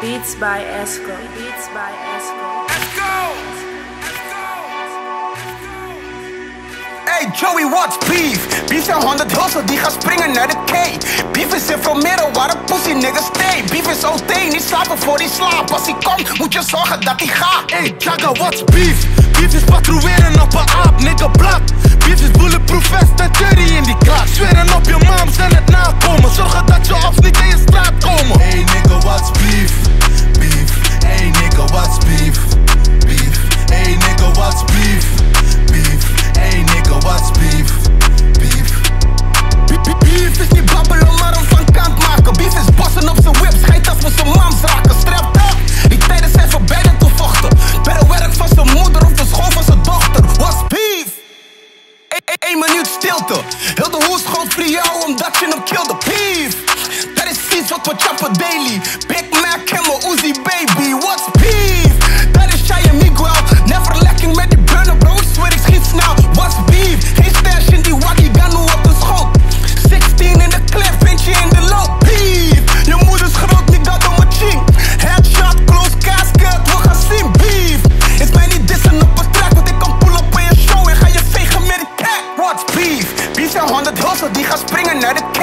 Beats by Esco. Beats by Esco. Let's go! Hey Joey, what's beef? Beef zijn 100 hustle, die gaan springen naar de K. Beef is in Formero, waar een pussy niggas stay. Beef is OT, niet slapen voor die slaap. Als hij komt, moet je zorgen dat hij gaat. Hey Jagga, what's beef? Beef is patrouilleren op een aap, nigga blak. 10 minuut stilte. Heel de hoes gewoon voor jou omdat je hem kilde. Pief, dat is iets wat we chappen daily. Beef? Zijn 100 hustle, die gaan springen naar de K.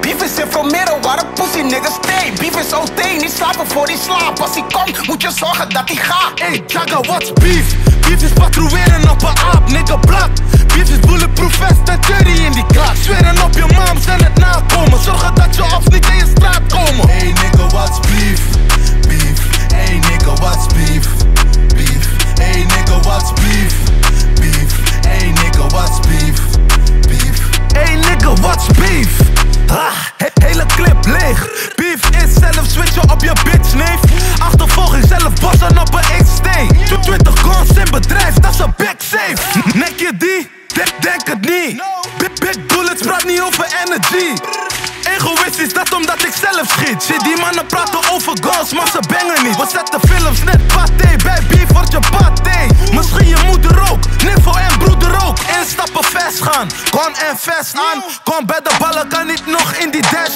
Beef is in Formero, waar een pussy niggas stay. Beef is OT, niet slapen voor die slaap. Als hij komt, moet je zorgen dat hij gaat. Hey Jagga, what's beef? Beef is patrouilleren op een aap, Beef is zelf switchen op je bitch, neef. Achtervolging zelf bossen op een X-steen. 20 guns in bedrijf, dat is een big safe. Nek je die? Denk, denk het niet. Big, big bullets praat niet over energy. Egoïstisch, dat omdat ik zelf schiet. Die mannen praten over guns, maar ze bangen niet. We zetten films net paté, bij beef wordt je paté. Misschien je moeder ook, niffel en broeder ook. Instappen, fast gaan, kon en fast aan. Kom bij de ballen, kan niet nog in die dash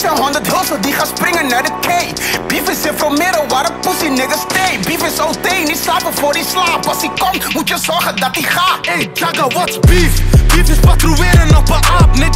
zijn 100 hustle, die gaan springen naar de K. Beef is in Formero, waar een pussy niggas stay. Beef is OT, niet slapen voor die slaap. Als hij komt, moet je zorgen dat hij gaat. Hey Jagga, what's beef? Beef is patrouilleren op een aap, nigga.